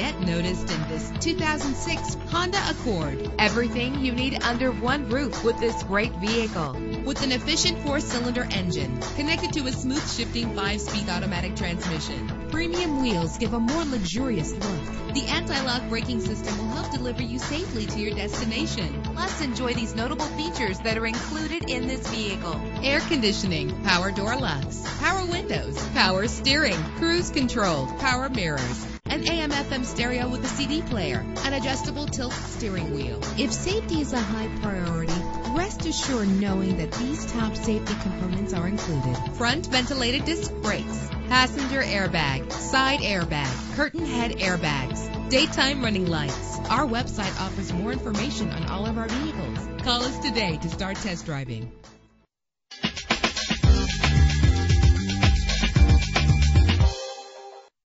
noticed in this 2006 Honda Accord. Everything you need under one roof with this great vehicle. With an efficient four-cylinder engine connected to a smooth shifting five-speed automatic transmission. Premium wheels give a more luxurious look. The anti-lock braking system will help deliver you safely to your destination. Plus, enjoy these notable features that are included in this vehicle. Air conditioning, power door locks, power windows, power steering, cruise control, power mirrors, an AM FM stereo with a CD player, an adjustable tilt steering wheel. If safety is a high priority, rest assured knowing that these top safety components are included. Front ventilated disc brakes, passenger airbag, side airbag, curtain head airbags, daytime running lights. Our website offers more information on all of our vehicles. Call us today to start test driving.